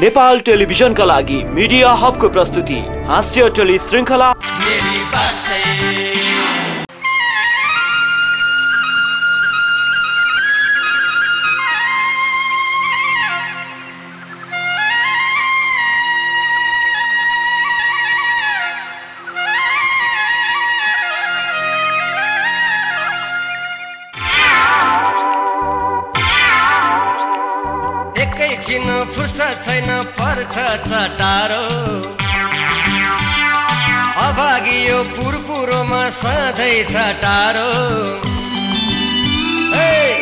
नेपाल टेलिभिजनका लागि मिडिया हबको प्रस्तुति हास्य टेलि श्रृङ्खला टाढो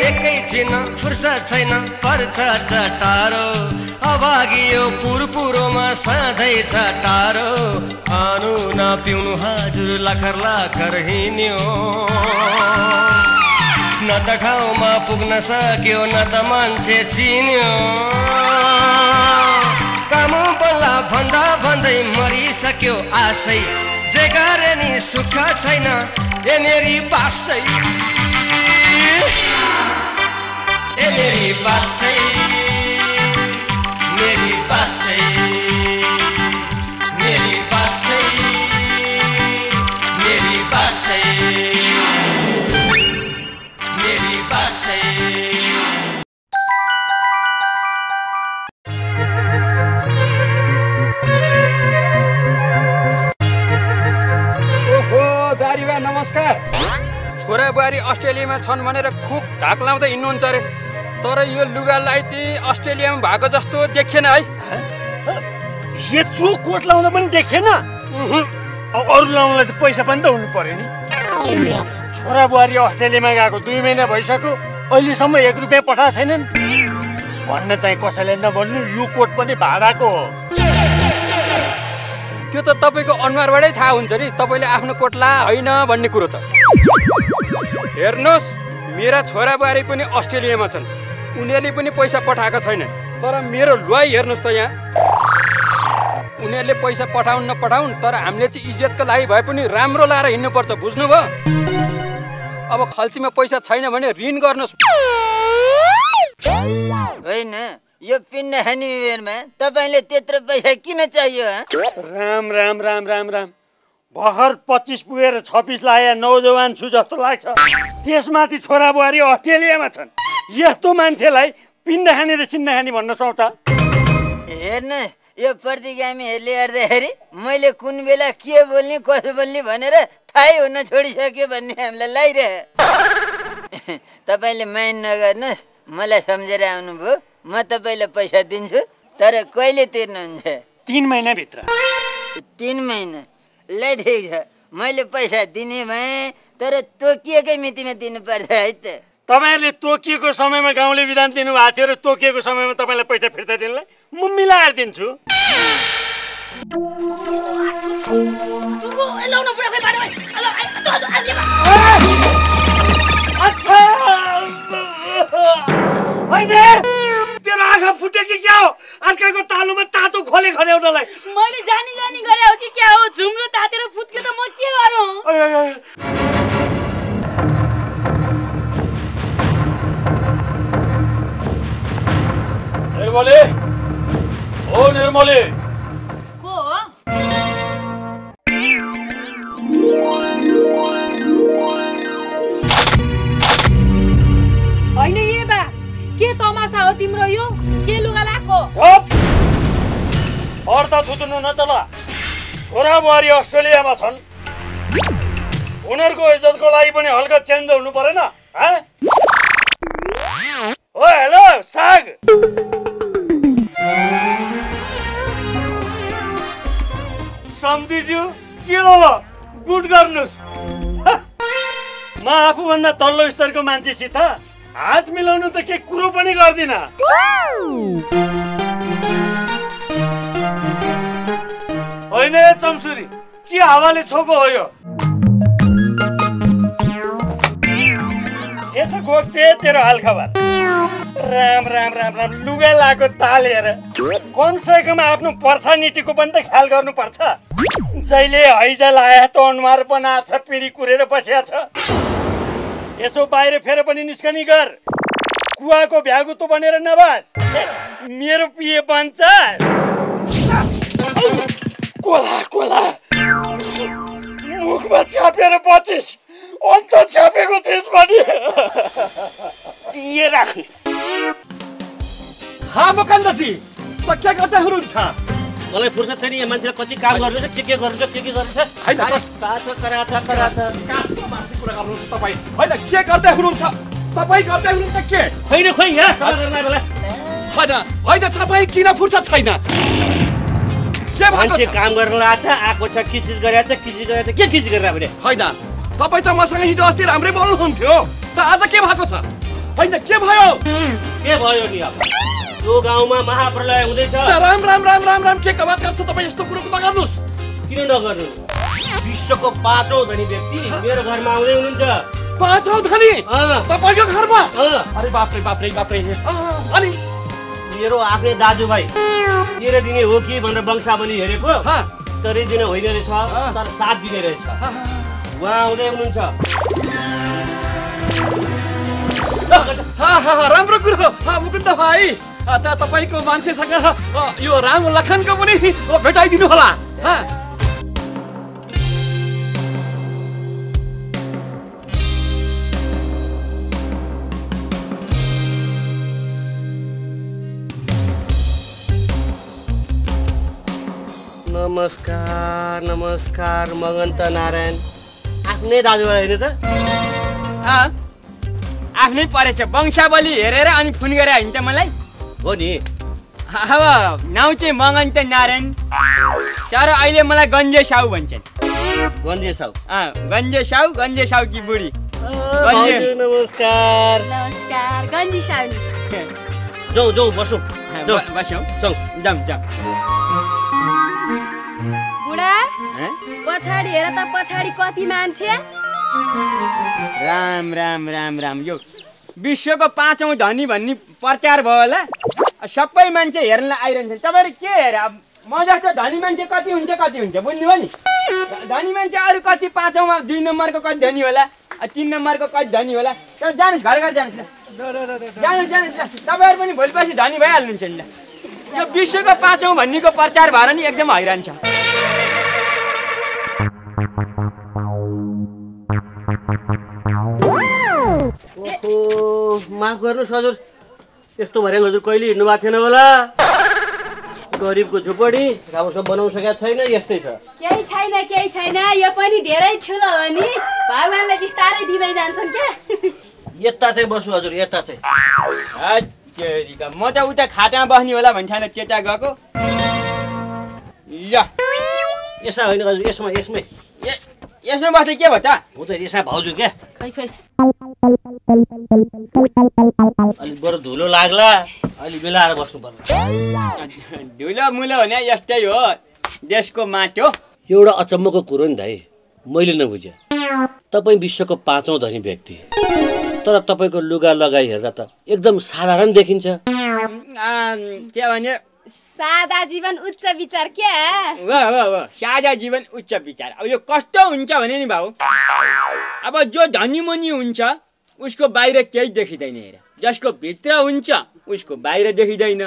एकैछिन फुर्सद छैन पर्छ चटारो। अभागी यो पुरपुरोमा सधैँ छ टाढो खानु नपिउनु हजुर लाखर लाखर हिँड्यो। न त ठाउँमा पुग्न सक्यो न त मान्छे चिन्यो। काम बल्ला भन्दा भन्दै मरिसक्यो आशै। जे गरे नि सुख छैन ए मेरी बासै। ए मेरी बासै मेरी बासै मेरी बासै। छोरा बुहारी अस्ट्रेलियामा छन् भनेर खुब धाक लाउँदै हिँड्नुहुन्छ अरे। तर यो लुगालाई चाहिँ अस्ट्रेलियामा भएको जस्तो देखिएन है। यत्रो कोट लाउँदा पनि देखेन? अब अरू लाउनलाई त पैसा पनि त हुनु पर्यो नि। छोरा बुहारी अस्ट्रेलियामा गएको दुई महिना भइसक्यो। अहिलेसम्म एक रुपियाँ पठाएको छैनन्। भन्न चाहिँ कसैले नभन्नु यो कोट पनि भाडाको हो। त्यो त तपाईँको अनुहारबाटै थाहा हुन्छ नि। तपाईँले आफ्नो कोटला होइन भन्ने कुरो त। हेर्नुहोस् मेरा छोरा बुहारी पनि अस्ट्रेलियामा छन्। उनीहरूले पनि पैसा पठाएको छैन तर मेरो लुवाई हेर्नुहोस् त यहाँ। उनीहरूले पैसा पठाउन् नपठाउन् तर हामीले चाहिँ इज्जतको लागि भए पनि राम्रो लाएर हिँड्नुपर्छ बुझ्नुभयो? अब खल्तीमा पैसा छैन भने ऋण गर्नुहोस् होइन यो बेरमा तपाईँले त्यत्रो पैसा किन चाहियो? राम राम राम राम राम। भर्खर पच्चिस पुगेर छब्बिस लागेका नौजवान छु जस्तो लाग्छ। त्यसमाथि छोरा बुहारी अस्ट्रेलियामा छन्। यस्तो मान्छेलाई पिण्ड खाने र सिन्ड खाने भन्न सुहाउँछ हेर्नु यो प्रतिगामीहरूले हेर्दाखेरि मैले कुन बेला के बोल्ने कसो बोल्ने भनेर थाहै हुन छोडिसक्यो भन्ने हामीलाई लागिरह्यो। तपाईँले माइन नगर्नुहोस् मलाई सम्झेर आउनुभयो। म तपाईँलाई पैसा दिन्छु तर कहिले तिर्नुहुन्छ? तिन महिनाभित्र। तिन महिना? ल ठिक छ। मैले पैसा दिने भएँ तर तोकिएकै मितिमा दिनुपर्छ है त। तपाईँहरूले तोकिएको समयमा गाउँले विधान दिनुभएको थियो र तोकिएको समयमा तपाईँलाई पैसा फिर्ता दिनलाई म मिलाएर दिन्छु। तेरो आँखा फुट्यो कि क्या हो? अर्काको तालुमा तातो खोले खन्याउनलाई मैले जानी जानी गरे हो कि क्या हो? झुम्रो तातेर फुत्क्यो त म के गरौँ। निर्मले। ओ निर्मले। अर्थ थुत्नु नचला। छोरा बुहारी अस्ट्रेलियामा छन्। उनीहरूको इज्जतको लागि पनि हल्का चेन्ज हुनु परेन? ओ हेलो साग! सम्धिज्यू के हो? गुड गर्नुहोस्। म आफूभन्दा तल्लो स्तरको मान्छेसित हात मिलाउनु त के कुरो पनि गर्दिनँ। होइन चम्सुरी? के हावाले छोको हो यो? तेरो हालखबर राम राम राम राम लुगा लाएको ताल हेर। कमसेकम आफ्नो पर्सानिटीको पनि त ख्याल गर्नुपर्छ। जहिले हैजा लाए त अनुहार बनाएको छ पिँढी कुरेर बसिया छ यसो बाहिर फेर पनि निस्कनी गर। कुवाको भ्यागु त बनेर नबास। मेरो पिए बन्छ। कोला कोला। मुखमा छ्यापेर बचिस अन्त छ्यापेको त्यसपालि पिए राख। हा मकन्दजी त के गर्दै हुनुहुन्छ? मलाई फुर्सद छैन यहाँ मान्छेले कति काम गर्नु के के गर्नु के के गर्नु होइन काछ कराछ कराछ काठको मान्छे कुरा गर्नुहुन्छ तपाईँ। होइन के गर्दै हुनुहुन्छ? तपाईँ गर्दै हुनुहुन्छ के? खोइ न खोइ यहाँ होइन होइन तपाईँ किन फुर्सद छैन? मान्छे काम गर्न लाग्छ आएको छ के चिज गरेछ के चिज गरेछ के के चिज गरेर भने? होइन। तपाईँ त मसँग हिजो अस्ति राम्रै बोल्नुहुन्थ्यो। त आज के भएको छ? होइन के भयो? के भयो नि अब? यो गाउँमा महाप्रलय हुँदैछ। राम राम राम राम राम के कमात गर्छ तपाईँ यस्तो कुरो नगर्नुहोस् किन नगर्नु? विश्वको पाँचौँ धनी व्यक्ति मेरो घरमा आउँदै हुनुहुन्छ। पाँचौँ धनी? तपाईँको घरमा? अरे बाप्रे बाप्रे बाप्रे अनि? मेरो आफ्नै दाजुभाइ। तेह्र दिने हो कि भनेर वंशावली हेरेको। हाँ। तेह्रै दिन होइन रहेछ तर सात दिने रहेछ। उहाँ आउँदै हुनुहुन्छ। हा हा हा, राम्रो कुरो। मुकुन्द भाइ तपाईँको मान्छेसँग यो राम लखनको पनि भेटाइदिनु होला नमस्कार नमस्कार मगन्त नारायण. आफ्नै दाजुभाइ होइन त? आफ्नै परेछ वंशावली हेरेर अनि फोन गरे हुन्छ मलाई? हो नि। अब नाउँ चाहिँ मगन त नारायण। तर अहिले मलाई गन्जे साउ भन्छन्। गन्जे साउ अँ, गन्जे साउ गन्जे साउकी बुढी? भाउजू, नमस्कार। नमस्कार गन्जी साउनी जाउँ जाउँ बसौँ। बस्यौ। जाउँ जाउँ जाउँ हँ? पछाडि हेर त पछाडि कति मान्छे? राम राम राम राम। यो विश्वको पाँचौँ धनी भन्ने प्रचार भयो होला। सबै मान्छे हेर्नलाई आइरहन्छ। तपाईँहरू के हेर? अब म जस्तो धनी मान्छे कति हुन्छ कति हुन्छ? बुझ्नुभयो नि? धनी मान्छे अरू कति पाँचौँमा दुई नम्बरको कति धनी होला? तिन नम्बरको कति धनी होला? तर जानुहोस् घर घर जानुहोस् जानुहोस् जानुहोस् तपाईँहरू पनि भोलि पछि धनी भइहाल्नुहुन्छ नि ल। यो विश्वको पाँचौँ भन्नेको प्रचार भएर नि एकदम हैरान छ। माफ गर्नुहोस् हजुर। यस्तो भएर हजुर कहिले हिँड्नु भएको थिएन होला। गरिबको झुपडी राम्रोसँग बनाउन सकेको छैन यस्तै छ। केही छैन केही छैन यो पनि धेरै ठुलो हो नि। भगवान्ले बिस्तारै दिँदै जान्छन् क्या। यता चाहिँ बस्छु हजुर यता चाहिँ। म त उता खाटामा बस्ने होला भन्छ त्यता गएको। ल। यसमा होइन हजुर यसमा यसमै। ए- यसमा बस्दा के भयो त? हो त यसमा भाउजू क्या खै खै। अलिक बरु धुलो लाग्ला अलिक मिलाएर बस्नु पर्ला। धुलो मुलो भने यस्तै हो देशको माटो। एउटा अचम्मको कुरो नि दाइ मैले नबुझेँ। तपाईँ विश्वको पाँचौँ धनी व्यक्ति। तर तपाईँको लुगा लगाइ हेर्दा त एकदम साधारण देखिन्छ। आ, के भने? सादा जीवन उच्च विचार क्या वा वा वा साझा जीवन उच्च विचार। अब यो कस्तो हुन्छ भने नि भाउ अब जो धनी मुनि हुन्छ उसको बाहिर केही देखिँदैन हेर। जसको भित्र हुन्छ उसको बाहिर देखिँदैन।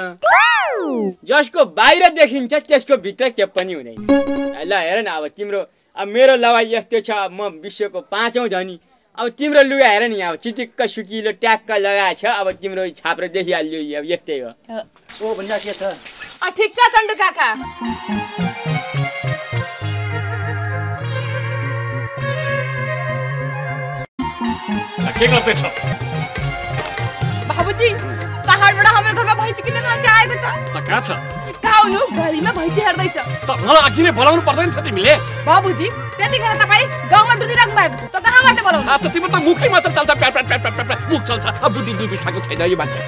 जसको बाहिर देखिन्छ त्यसको भित्र के पनि हुँदैन। ल हेर न अब तिम्रो अब मेरो लवाई यस्तो छ म विश्वको पाँचौँ धनी। अब तिम्रो लुगा हेर नि अब चिटिक्क सुकिलो ट्याक्क लगाएको छ अब तिम्रो छाप्रो देखिहाल्यो अब यस्तै हो। ओ भन्दा के छ? ठिक छ चण्डु काका। के गर्दैछ बाबुजी पहाडबाट हाम्रो घरमा भैँसी किन मान्छे आएको छ। त कहाँ छ? कहाँ हुनु घरीमा भैँसी हेर्दैछ। त मलाई अघि नै बोलाउनु पर्दैन थियो तिमीले। बाबुजी त्यतिखेर तपाईँ गाउँमा डुलिराख्नु भएको थियो। त कहाँबाट बोलाउनु? त तिम्रो त मुखै मात्र चल्छ प्याट प्याट प्याट प्याट प्याट प्याट, मुख चल्छ। अब बुद्धि दुई पैसाको छैन यो मान्छे।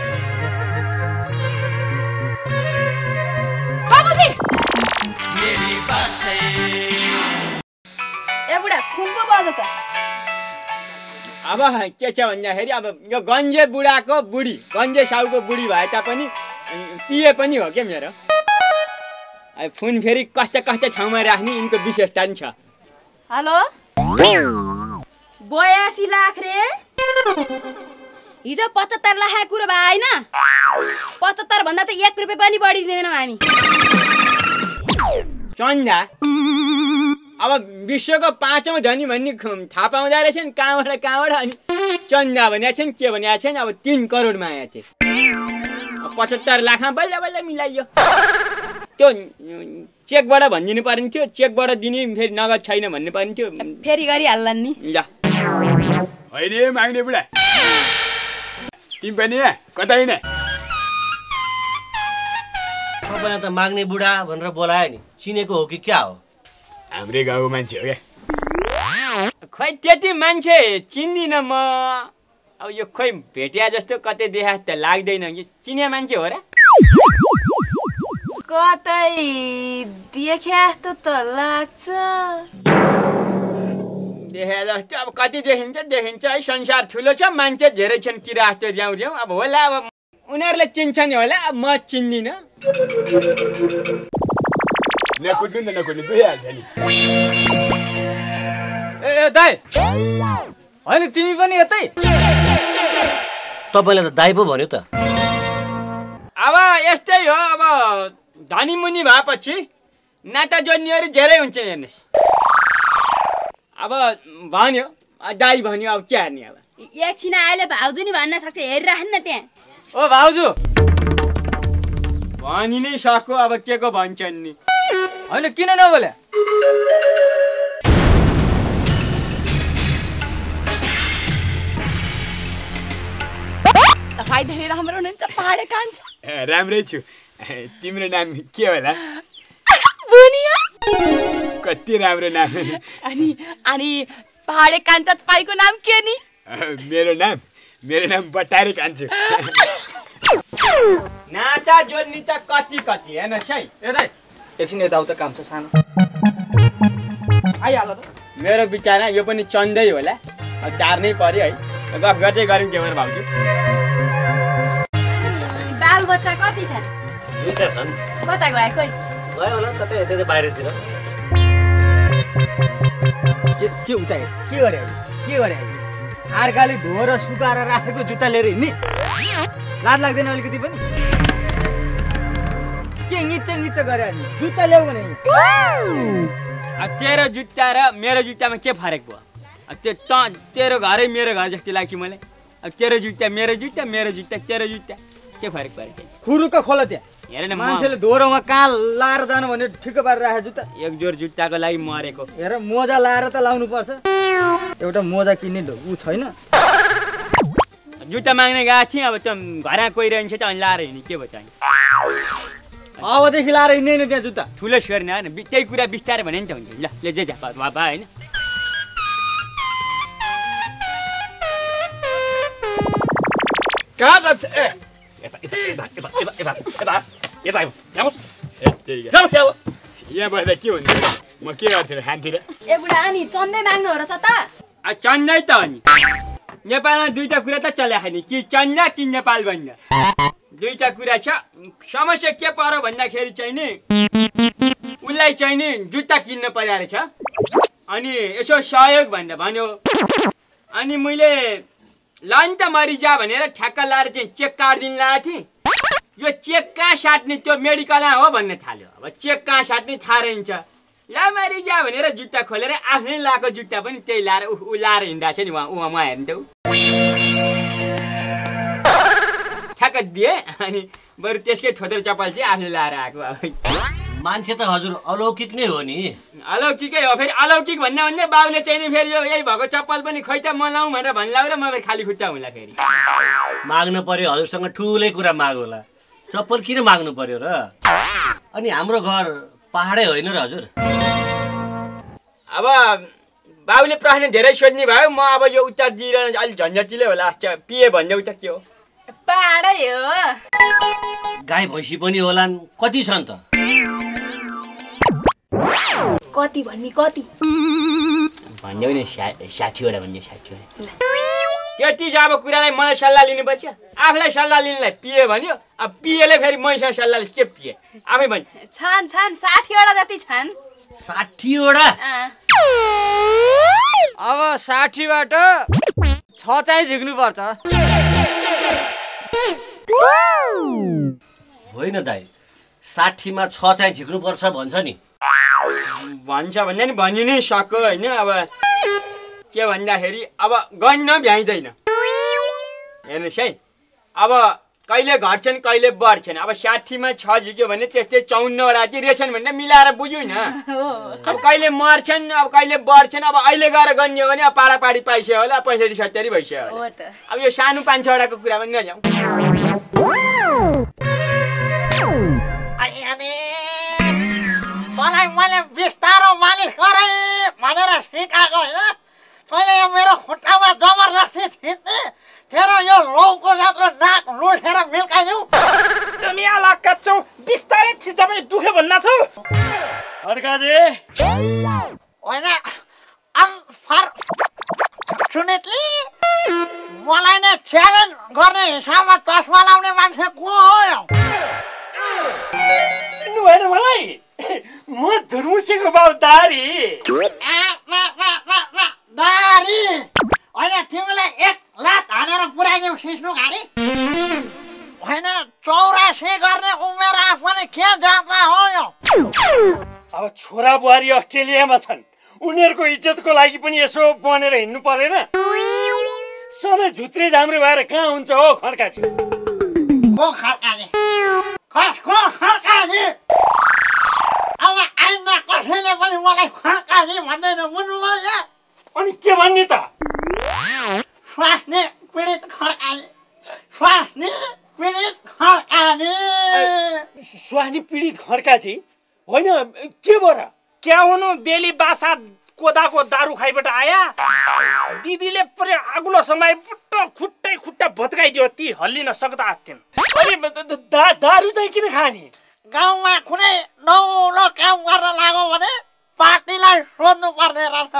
त अब के छ भन्दाखेरि अब यो गन्जे बुढाको बुढी गन्जे साउको बुढी भए तापनि पिए पनि हो क्या मेरो? फोन फेरि कस्तो कस्तो ठाउँमा राख्ने यिनको विशेषता नि छ। हेलो? बयासी लाख रे? हिजो पचहत्तर लाख कुरो भए होइन? पचहत्तर भन्दा त एक रुपियाँ पनि बढी दिँदैनौँ हामी। चन्दा अब विश्वको पाँचौँ धनी भन्ने थाहा पाउँदो रहेछ नि कहाँबाट कहाँबाट? अनि चन्दा भनेको छ नि के भनेको छ नि अब तिन करोडमा आएको अब पचहत्तर लाखमा बल्ल बल्ल मिलाइयो। त्यो चेकबाट भनिदिनु पर्ने थियो चेकबाट दिने फेरि नगद छैन भन्नु पर्ने थियो। फेरि गरिहाल्लान् नि। ल। होइन माग्ने बुढा। तिमी पनि यहाँ कतै नै। तपाईँलाई त माग्ने बुढा भनेर बोलायो नि। चिनेको हो कि क्या हो? हाम्रै गाउँको मान्छे हो क्या खोइ त्यति मान्छे चिन्दिनँ म। अब यो खोइ भेटिया जस्तो कतै देखा जस्तो लाग्दैन यो चिनिया मान्छे हो र। कतै देखे जस्तो त लाग्छ। देखा जस्तो अब कति देखिन्छ देखिन्छ। है संसार ठुलो छ मान्छे धेरै छन् किरा जस्तो ज्याउ ज्याउ अब होला अब उनीहरूले चिन्छ नि होला अब म चिन्दिनँ। ए दाइ होइन तिमी पनि यतै। तपाईँलाई त दाइ पो भन्यो त। अब यस्तै हो अब धनी मुनि भएपछि नाता जोड्नेहरू धेरै हुन्छन् हेर्नुहोस्। अब भन्यो अ, दाइ भन्यो अब के हार्ने अब? एकछिन अहिले भाउजू नि भन्न सक्छ हेरिराख्नु न त्यहाँ। ओ भाउजू। भनि नै सक्यो अब के को भन्छन् नि? होइन किन नबोले? तपाईँ धेरै राम्रो हुनुहुन्छ पहाडे कान्छ। राम्रै छु। तिम्रो नाम के होला? बुनिया। कति राम्रो नाम। अनि अनि पहाडे कान्छ तपाईँको नाम के नि? मेरो नाम मेरो नाम बटारे कान्छु। नाता जोड्ने त कति कति हेर्नुहोस् है। एकछिन यताउता काम छ सानो। आइहाल त। मेरो विचारमा यो पनि चन्दै होला। अब चार्नै पर्यो है। गफ गर्दै गऱ्यौँ भएर भाउजू। बाल बच्चा कति छन्? दुइटा छन्। कता गए खोइ गयो होला कतै यतै बाहिरतिर। के के उता? के गरे अहिले? के गरे अहिले? अर्काले धोएर सुकाएर राखेको जुत्ता लिएर हिँड्ने? लाज लाग्दैन अलिकति पनि? के गरे जुत्ता ल्याऊ तेरो जुत्ता र मेरो जुत्तामा के फरक भयो त्यो त तेरो घरै मेरो घर जस्तो लाग्छ मलाई अब तेरो जुत्ता मेरो जुत्ता मेरो जुत्ता तेरो जुत्ता के फरक पऱ्यो त्यहाँ खुरुक्क खोल त्यहाँ हेर न मान्छेले धोरोमा कहाँ लाएर जानु भने ठिक्क पारेर राखेको जुत्ता एक जोर जुत्ताको लागि मरेको हेर मोजा लाएर त लाउनु पर्छ एउटा मोजा किन्ने ऊ छैन जुत्ता माग्ने गएको थिएँ अब त घरमा कोही रहन्छ त अनि लाएर हिँड्ने के भयो त अबदेखि लाएर हिँड्ने नि त्यहाँ जुत्ता। ठुलो स्वर होइन त्यही कुरा बिस्तारै भने नि त हुन्छ ल ले जे झ्यापा भापा होइन। कहाँ जान्छ? ए यता यता यता यता यता यहाँ बस्दा के हुन्छ? म के गर्थेँ खान्थेँ ए बुढा अनि चन्दै माग्नु हो र त। चन्दै त अनि नेपालमा दुईवटा कुरा त चल्या खाने कि चन्दा कि नेपाल भन्दा दुईटा कुरा छ। समस्या के पर्यो भन्दाखेरि चाहिँ नि उसलाई चाहिँ नि जुत्ता किन्न पर्यो रहेछ अनि यसो सहयोग भनेर भन्यो। अनि मैले ल त मरिजा भनेर ठ्याक्क लाएर चाहिँ चेक काटिदिनु लगाएको थिएँ। यो चेक कहाँ साट्ने? त्यो मेडिकलमा हो भन्ने थाल्यो। अब चेक कहाँ साट्ने? थाहा रहन्छ। ला मरिजा भनेर जुत्ता खोलेर आफ्नै लाएको जुत्ता पनि त्यही लाएर ऊ लाएर हिँड्दा छ नि उहाँ उहाँ उहाँ हेर्नु। ठ्याक्क दिएँ अनि बरु त्यसकै थोत्रो चप्पल चाहिँ आफूले लाएर आएको अब। मान्छे त हजुर अलौकिक नै हो नि। अलौकिकै हो फेरि अलौकिक भन्दा भन्दै बाबुले चाहिँ नि फेरि यो यही भएको चप्पल पनि खोइ त म लाउँ भनेर भन्ला र म फेरि खाली खुट्टा हुँला फेरि। माग्नु पर्यो हजुरसँग ठुलै कुरा माग होला। चप्पल किन माग्नु पर्यो र? अनि हाम्रो घर पहाडै होइन र हजुर? अब बाबुले प्रश्न धेरै सोध्ने भयो म अब यो उत्तर दिइरहनु अलिक झन्झटिलै होला पिए भन्ने उता के हो? पाहाडै हो गाई भैँसी पनि होलान् कति छन् त? कति भन्ने कति? भनिदेऊ नि साठीवटा भनिदेऊ साठीवटा। त्यति चाहिँ अब कुरालाई मलाई सल्लाह लिनुपर्छ आफूलाई सल्लाह लिनुलाई पिए भन्यो अब पिएले फेरि मैसँग सल्लाह लिन्छ के पिए? आफै भन्। छन् छन् साठीवटा जति छन्। साठीवटा। अब साठीबाट छ चाहिँ झिक्नुपर्छ। होइन दाइ साठीमा छ चाहिँ झिक्नुपर्छ भन्छ नि। भन्छ भन्दा नि भन्नु नै सक्यो होइन अब के भन्दाखेरि अब गन्न भ्याइँदैन। हेर्नुहोस् है अब कहिले घट्छन् कहिले बढ्छन्? अब साठीमा छ झिक्यो भने त्यस्तै चौन्नवटा चाहिँ रहेछन् भनेर मिलाएर बुझ्यौ न। अब कहिले मर्छन् अब कहिले बढ्छन् अब अहिले गएर गनियो भने अब पाडापाडी पाइसक्यो होला पैँसठी सत्तरी भइसक्यो होला। हो त। अब यो सानो पाँच छवटाको कुरामा नजाउँ तँलाई मैले बिस्तारो मालिस गरे भनेर सिकाएको होइन। तैँले यो मेरो खुट्टामा जबरजस्ती थिच्ने तेरो यो लौको जत्रो नाक लुसेर मिल्काइदिउ तिमी अलग्गा छौ बिस्तारै थिच्दा पनि दुख्यो भन्न छौ। खड्काजे होइन अनफर सुनेतली मलाई नै च्यालेन्ज गर्ने हिसाबमा चस्मा लाउने मान्छे को हो यो? चिन्नु भएन मलाई। म धुर्मुसेको बाउ दारी। दारी। होइन तिमीलाई एक सिस्नु घारी होइन चौरासी गर्ने उमेर आफूले के जात्रा हो यो? अब छोरा बुहारी अस्ट्रेलियामा छन्। उनीहरूको इज्जतको लागि पनि यसो बनेर हिँड्नु पर्दैन सधैँ झुत्रे झाम्रे भएर कहाँ हुन्छ हो खड्काजी को खड्काने कसको खड्काने अब आइन्दा कसैले पनि मलाई भन्दैन बुझ्नुभयो अनि के भन्ने त? स्वास्नी पीडित खड्काने स्वास्नी पीडित खड्काने स्वास्नी पीडित खड्काजी होइन के बर क्या हुनु? बेली बासा कोदाको दारू खाइबाट आया? दिदीले पुरै अग्लो समय बुट्ट खुट्टै खुट्टा भत्काइदियो ती हल्लिन सक्दा थिएन अनि द- दारू चाहिँ किन खाने? गाउँमा कुनै नौलो काम गर्न लाग्यो भने पार्टीलाई सोध्नु पर्ने रहेछ।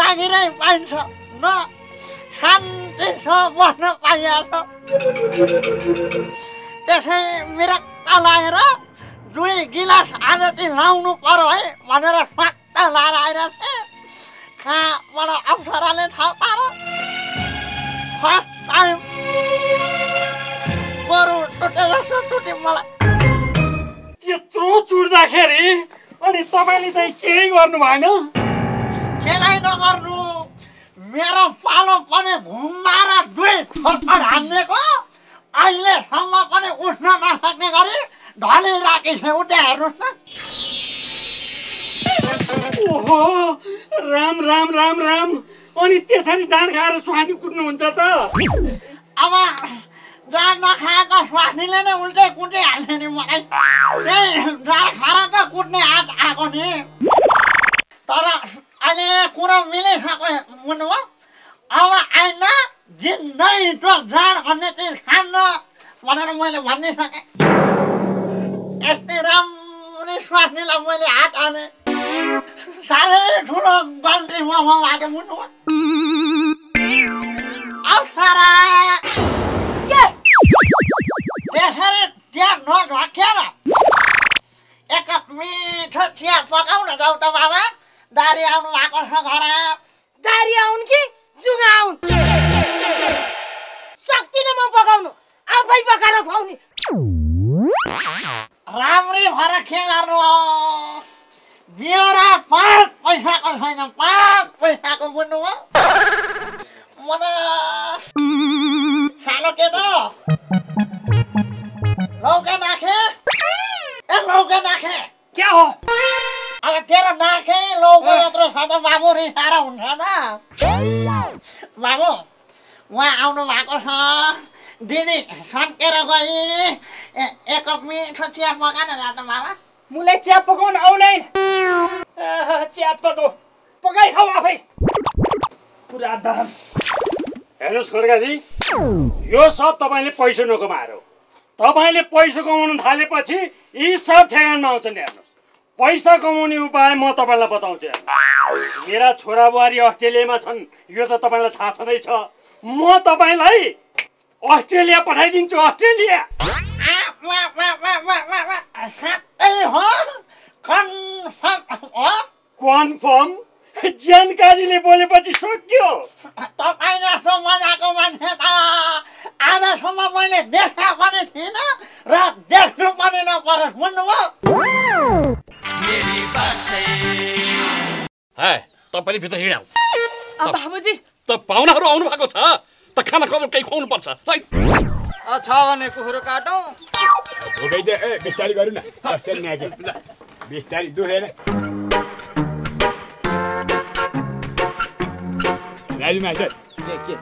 जागिरै पाइन्छ। न शान्तिसँग बस्न पाइन्छ त्यसै मिरक्क लागेर दुई गिलास आज चाहिँ लाउनु पर्यो है भनेर स्वाट्ट लाएर आइरहेको थिएँ कहाँबाट अप्सराले थाहा पारो फर्स्ट टाइम। बरु जस्तो मलाई। त्यत्रो चुड्दाखेरि अनि तपाईँले चाहिँ केही गर्नु भएन केलाई नगर्नु। मेरो पालो पनि घुमाएर दुई थप्पड हान्नेको। अहिलेसम्म पनि उठ्न नसक्ने गरी ढली राखिछ उठ्या हेर्नुहोस् न। ओहो राम राम राम राम। अनि त्यसरी जाँड खाएर सुहानी कुट्नुहुन्छ त। अब जाँड नखाएका स्वास्नीले नै उल्टै कुटिहाल्ने नि मलाई। त्यही जाँड खाएर त कुट्ने हात आएको नि। तर अहिले कुरो मिलिसक्यो बुझ्नुभयो अब आइन जिन्दै त्यो जाँड भन्ने चिज खान्न भनेर मैले भनिसकेँ। यस्तै राम्ररी स्वास्नीलाई मैले हात हाने। साह्रै ठुलो गल्ती मबाट बुझ्नुभयो अप्सरा के? त्यसरी त्यहाँ नझकेर एक मिठो चिया पकाउन जाउँ त बाबा। दारी आउनु भएको छ घर। दारी आउन् कि? जुङ्गा आउन् सक्दिनँ म पकाउनु आफै पकाएर खुवाउने। राम्री भएर के गर्नु हो? बिहोरा पाँच पैसाको छैन पाँच पैसाको बुझ्नुभयो म त सानो केटो रिसाएर हुन्छ न। बाबु उहाँ आउनु भएको छ। दिदी सन्केर गई एक कप मिठो चिया पकान न त बाबा। मलाई चिया पकाउन आउँदैन चिया पकाउ। पकाइ खाऊ आफै। पुरा दाम। हेर्नुहोस् खड्काजी यो सब तपाईँले पैसा नकमाएर हो तपाईँले पैसा कमाउन थालेपछि यी सब ठेगानमा आउँछन् हेर्नुहोस्। पैसा कमाउने उपाय म तपाईँलाई बताउँछु। मेरा छोराबुहारी अस्ट्रेलियामा छन् यो त तपाईँलाई थाहा छँदैछ। म तपाईँलाई अस्ट्रेलिया पठाइदिन्छु अस्ट्रेलिया। कन्फर्म जानकारीले बोलेपछि सक्यो। तपाईँ जस्तो मजाको मान्छे त आजसम्म मैले देखा पनि थिइनँ र देख्नु पनि नपरोस् बुझ्नुभयो? है तपाईँले भित्र हिँडाउ अब बाबुजी। त पाहुनाहरू आउनु भएको छ। त खाना खबर केही खुवाउनु पर्छ है छ भने कुखुरो काटौँ। भोकै चाहिँ ए बिस्तारी गरौँ न। बिस्तारी नाके बिस्तारी दुखेन राजु मास्टर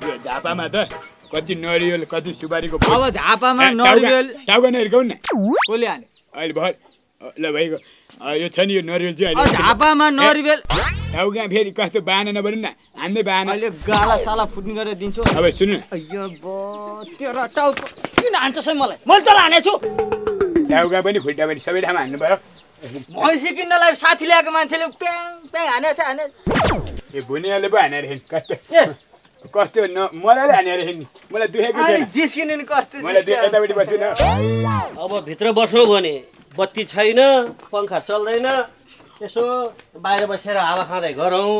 यो झापामा त कति नरिवल कति सुपारीको अब झापामा नरिवल- टाउका नहिर्काउनु न। कसले अहिले भर। ल भइगयो। यो छ नि यो नरिवल चाहिँ झापामा ए, नरिवल। टाउका फेरि कस्तो बाहना नबन्नु न? हान्दै बाहना अहिले गाला साला फुट्ने गरेर दिन्छु। अब सुन्नु बो तेरो टाउको किन हान्छस् है मलाई? मैले तल हानेछु। टाउका पनि खुट्टा पनि सबै ठाउँमा हान्नु पर्यो। भैँसी किन्नलाई साथी ल्याएको मान्छेले प्याङ प्याङ हानेछ हाने यो भुनियाले पो हानेर हिँड कस्तो? कस्तो? न मलाई हानेर हिँड्ने। मलाई दुखेको जिस्किने कस्तो अब भित्र बस्नु भने बत्ती छैन पङ्खा चल्दैन। यसो बाहिर बसेर हावा खाँदै गरौँ।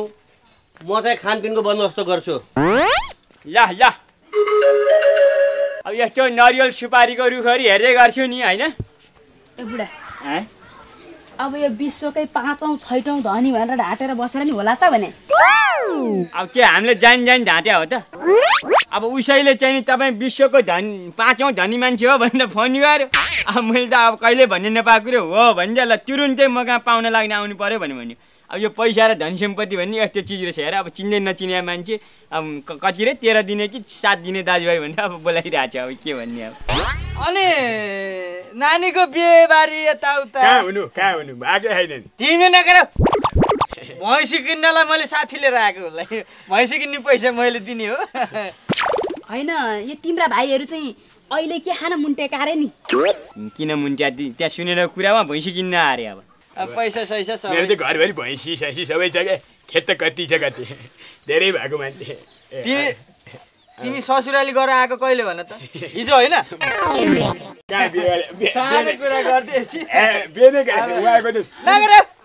म चाहिँ खानपिनको बन्दोबस्त गर्छु। ल ल। अब यस्तो नरिवल सुपारीको रुखहरू हेर्दै गर्छु नि होइन? अब यो विश्वकै पाँचौँ छैटौँ धनी भनेर ढाँटेर बसेर नि होला त भने। अब के हामीले जान जान ढाँट्या हो त? अब उसैले चाहिँ नि तपाईँ विश्वको धन पाँचौँ धनी मान्छे हो भनेर फोन गर्यो। अब मैले त अब कहिले भन्ने नपाएको कुरो हो भन्छ ल तुरुन्तै म कहाँ पाउन लाग्ने आउनु पऱ्यो भने भन्यो। अब यो पैसा र धन सम्पत्ति भन्ने यस्तो चिज रहेछ हेर अब चिन्दै नचिने मान्छे अब कति रे तेह्र दिने कि सात दिने दाजुभाइ भनेर अब बोलाइरहेको छ अब के भन्ने अब। अनि नानीको बिहेबारी यताउता। कहाँ हुनु कहाँ हुनु? आएकै छैन नि। तिमी नगर भैँसी किन्नलाई मैले साथी लिएर आएको होला। भैँसी किन्ने पैसा मैले दिने हो। होइन यो तिम्रा भाइहरू चाहिँ अहिले के खान मुन्टेका अरे नि? किन मुन्ट्या ती- त्यहाँ सुनेर कुरामा भैँसी किन्न अब अब। पैसा सैसा मेरो सबै त घरभरि भैँसी सैँसी सबै छ क्या खेत त कति छ कति? धेरै भएको मान्छे। तिमी तिमी ससुराली गएर आएको कहिले भन त? हिजो होइन?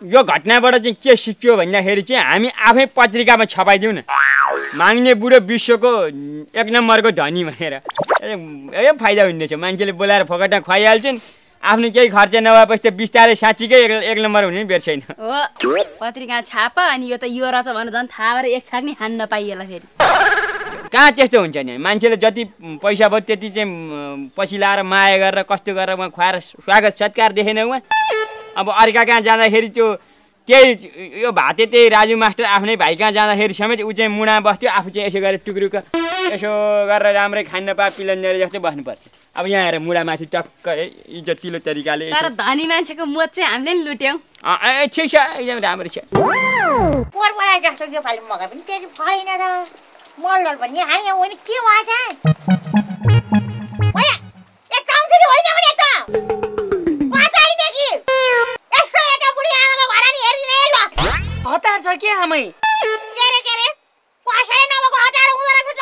यो घटनाबाट चाहिँ के सिक्यो भन्दाखेरि चाहिँ हामी आफै पत्रिकामा छपाइदिउँ न। माग्ने बुढो विश्वको एक नम्बरको धनी भनेर। ए फाइदा हुने रहेछ। मान्छेले बोलाएर फोकटमा खुवाइहाल्छन्। आफ्नो केही खर्च नभएपछि त बिस्तारै साँच्चीकै एक, एक नम्बर हुने नि बेर छैन। हो पत्रिका छाप अनि यो त यो रहेछ भने झन् थाहा भएर एक छाक नि खान नपाइएला फेरि। कहाँ त्यस्तो हुन्छ नि? मान्छेले जति पैसा भयो त्यति चाहिँ पछि लाएर माया गरेर कस्तो गरेर उहाँ खुवाएर स्वागत सत्कार देखेन उहाँ? अब अर्का कहाँ जाँदाखेरि त्यो त्यही यो भाते त्यही राजु मास्टर आफ्नै भाइ कहाँ जाँदाखेरि समेत ऊ चाहिँ मुढा बस्थ्यो आफू चाहिँ यसो गरेर टुक्रुक यसो गरेर राम्रै खान नपा पिलन्जरे जस्तै बस्नुपर्छ अब यहाँ आएर मुढामाथि टक्क इज्जतिलो तरिकाले तर धनी मान्छेको मोच चाहिँ हामीले नि लुट्यौँ। अँ, ए ठिक छ एकदम राम्रो छ। जस्तो यो पालि पनि त्यति त। पनि हाने होइन कि हतार छ के आमै? के रे के रे? कसैले नभएको हतार हुँदो रहेछ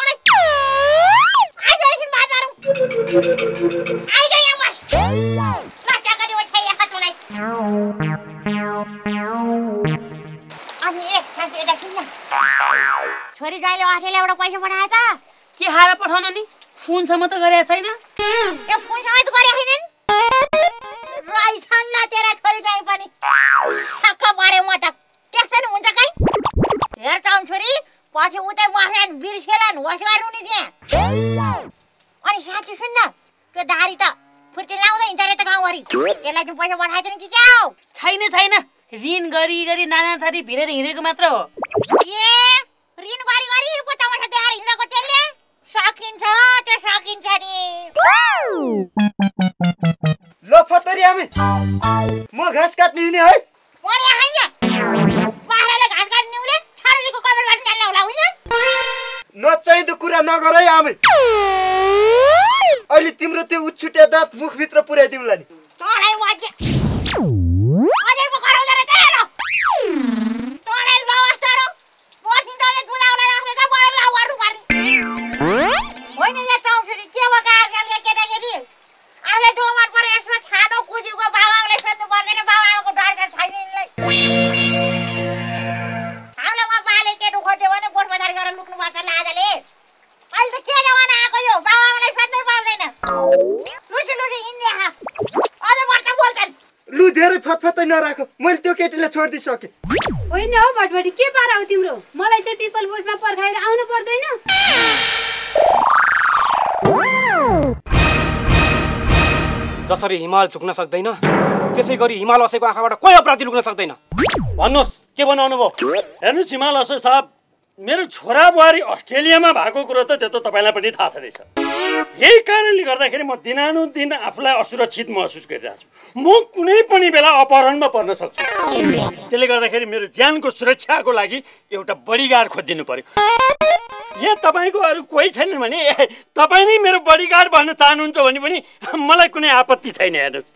आइज यहाँ बस ल टकरी ओछ्याइ यहाँ चलाई अनि एक साथी यता किन्न छोरी ज्वाइँले अठेलाबाट पैसा पठाए त के हार पठाउनु नि? फोनसम्म त गरेको छैन। त्यो फोनसँग त गरे छैन नि पैसा पठाएछ नि कि क्या हो छैन छैन। ऋण गरी गरी नाना थरी भिरेर हिँडेको मात्र हो। ए ऋण गरी गरी पो तमासा देखाएर हिँडेको त्यसले? सकिन्छ त्यो सकिन्छ नि। ल फतरी आमे म घाँस काट्ने हिँडेँ है। परे होइन। बाख्राले घाँस काट्ने उसले छाडीको कबर काट्न जान्ला होला होइन? नचाहिँदो कुरा नगर है आमे अहिले तिम्रो त्यो उछुट्या दाँत मुखभित्र पुर्याइदिउँला नि। तँलाई वाज्य अझै पो कराउँदो रहेछ हेर तँलाई लवस्ता र बस्ने तँले चुलाउला राख्ने त बढी लाउ गर्नुपर्ने होइन यहाँ चाउँछुरी के भयो कारकालका केटाकेटी नराख। मैले त्यो केटीलाई छोडिदिइसकेँ। होइन हौ भटभटी के पारा हो तिम्रो? मलाई चाहिँ पिपल बोटमा पर्खाएर आउनु पर्दैन। जसरी हिमाल झुक्न सक्दैन त्यसै गरी हिमाल असैको आँखाबाट कोही अपराधी लुक्न सक्दैन। भन्नुहोस् के बनाउनु भयो? हेर्नुहोस् हिमाल असर साहब मेरो छोरा बुहारी अस्ट्रेलियामा भएको कुरो त त्यो त तपाईँलाई पनि थाहा छँदैछ। यही कारणले गर्दाखेरि म दिनानुदिन आफूलाई असुरक्षित महसुस गरिरहेको छु म कुनै पनि बेला अपहरणमा पर्न सक्छु। त्यसले गर्दाखेरि मेरो ज्यानको सुरक्षाको लागि एउटा बडीगार्ड खोजिदिनु पर्यो। यहाँ तपाईँको अरू कोही छैन भने तपाईँ नै मेरो बडीगार्ड भन्न चाहनुहुन्छ भने पनि मलाई कुनै आपत्ति छैन हेर्नुहोस्।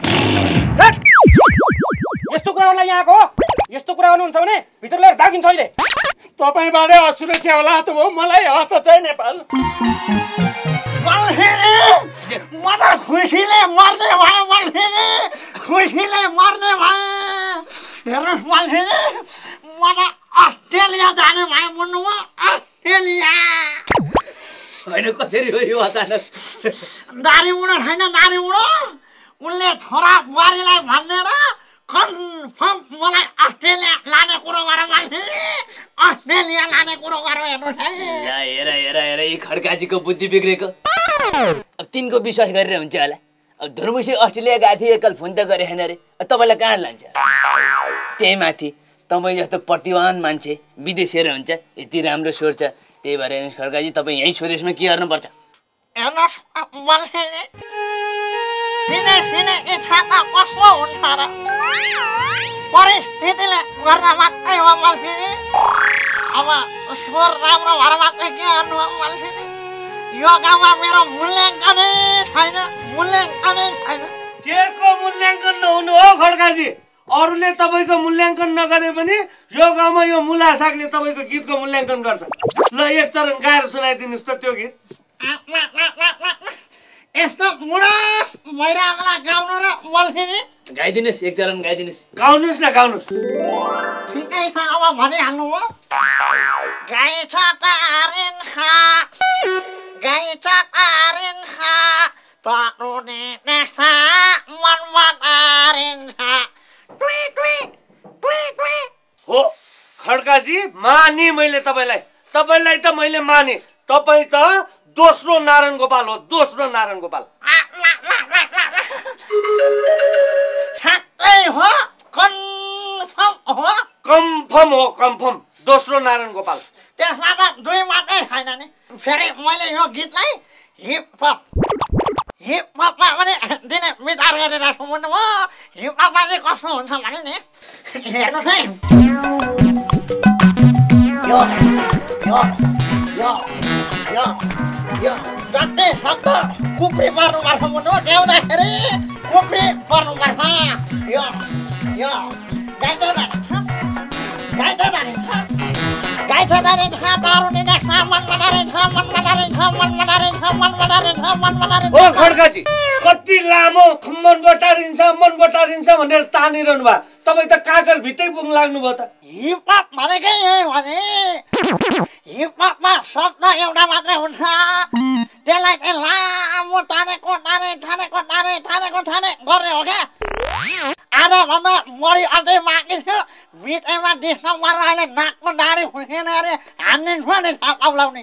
यस्तो कुरा होला यहाँको? यस्तो कुरा गर्नुहुन्छ भने भित्र लिएर अहिले। तपाईँबाटै असुरक्षा होला त भयो मलाई हस्त चाहिँ नेपाल। म त खुसीले मर्ने भए मल्थिनी खुसीले मर्ने भए हेर्नुहोस् मल्थिनी म त अस्ट्रेलिया जाने भए बुझ्नुभयो अस्ट्रेलिया। होइन कसरी हो यो अचानक? दारी उडो छैन दारी उडो। उनले छोरा बुहारीलाई भनिदिएर कन्फर्म मलाई अस्ट्रेलिया लाने कुरो गर अस्ट्रेलिया लाने कुरो गर हेर्नुहोस् है। या हेर हेर हेर यी खड्काजीको बुद्धि बिग्रेको। अब तिनको विश्वास गरेर हुन्छ होला। अब धुर्मुसी अस्ट्रेलिया गएको थिएँ एकल फोन त गरे छैन अरे अब तपाईँलाई कहाँ लान्छ? त्यही माथि। तपाईँ जस्तो प्रतिभावान मान्छे विदेशीहरू हुन्छ यति राम्रो स्वर छ त्यही भएर हेर्नुहोस् खड्काजी तपाईँ यहीँ स्वदेशमा के गर्नुपर्छ? हेर्नुहोस् परिस्थितिले गर्दा मात्रै हो मल्थिनी अब स्वर राम्रो भएर मात्रै के गर्नु हो यो गाउँमा मेरो मूल्याङ्कनै छैन मूल्याङ्कनै छैन के को मूल्याङ्कन नहुनु हो खड्काजी अरूले तपाईँको मूल्याङ्कन नगरे पनि यो गाउँमा यो मुला सागले तपाईँको गीतको मूल्याङ्कन गर्छ ल एक चरण गाएर सुनाइदिनुहोस् त त्यो गीत यस्तो बुढा मैरामलाई गाउनु र मल्थिनी गाइदिनुहोस् एक चरण गाइदिनुहोस्। गाउनुहोस् न गाउनुहोस्। ठिकै छ अब भनिहाल्नु हो। गाई छ तारिन्छ गाई छ तरुनी नेक्सा मनमा तारिन्छ टुई टुई टुई टुई। हो खड्काजी माने मैले तपाईँलाई। तपाईँलाई त मैले माने। तपाईँ त दोस्रो नारायण गोपाल हो दोस्रो नारायण गोपाल। हो? कन्फर्म हो? कन्फर्म हो कन्फर्म। दोस्रो नारायण गोपाल। त्यसमा त दुई मात्रै छैन नि। फेरि मैले यो गीतलाई हिपहप हिपहपमा पनि दिने विचार गरेर सुन्नु भयो हिपहपमा चाहिँ कस्तो हुन्छ भने नि हेर्नुहोस् है। यो यो यो यो। जति छ। हो खड्काजी कति लामो बटारिन्छ मन बटारिन्छ भनेर तानिरहनु भयो। तपाईँ त कागज भित्रै पुग्नु लाग्नुभयो त। हिपहप भनेकै यही हो नि हिपहपमा शब्द एउटा मात्रै हुन्छ। त्यसलाई चाहिँ लामो तानेको ताने थानेको ताने थानेको थाने गर्ने हो क्या। आधाभन्दा बढी अझै बाँकी थियो। बिचैमा डिस्टर्ब गरेर अहिले नाकको डाँडी खुर्किने अरे। हानिदिन्छ नि थाहा लाउने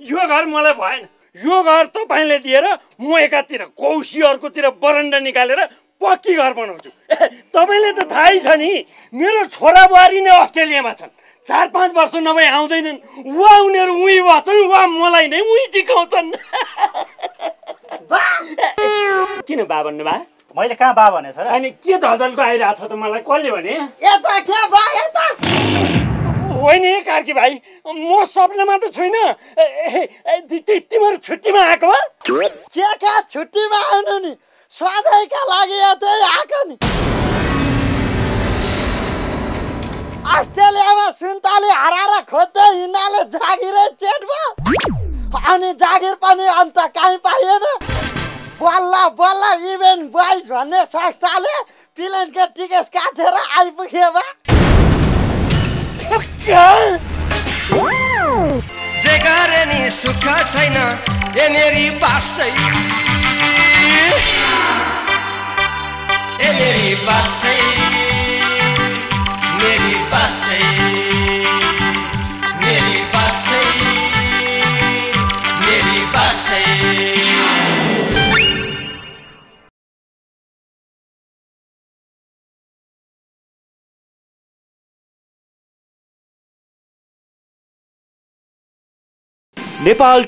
यो घर मलाई भएन। यो घर तपाईँले दिएर म एकातिर कौसी अर्कोतिर बरन्डा निकालेर पक्की घर बनाउँछु। ए, तपाईँले त थाहै छ नि मेरो छोरा बुहारी नै अस्ट्रेलियामा छन्। चार पाँच वर्ष नभए आउँदैनन्। वा उनीहरू उही बस्छन् वा मलाई नै उही सिकाउँछन्। किन बा भन्नु बा? मैले कहाँ बा भने सर? अनि के धलधलको आइरहेको छ त मलाई कसले भने? होइन है कार्की भाइ म सपनामा त छुइनँ। तिमीहरू छुट्टीमा आएको हो? के के छुट्टीमा आउनु नि? सधैँका लागि यतै आएको नि अस्ट्रेलियामा सुन्तली हराएर खोज्दै हिँड्नाले जागिरै चेट भयो। अनि जागिर पनि अन्त कहीँ पाइएन। बल्ल बल्ल इभेन्ट बोइज भन्ने संस्थाले प्लेनको टिकट काटेर आइपुग्यो बा जे गरे नि सुख छैन ए बासै मेरी बासै मेरी बासै मेरी बासै मेरी बासै। नेपाल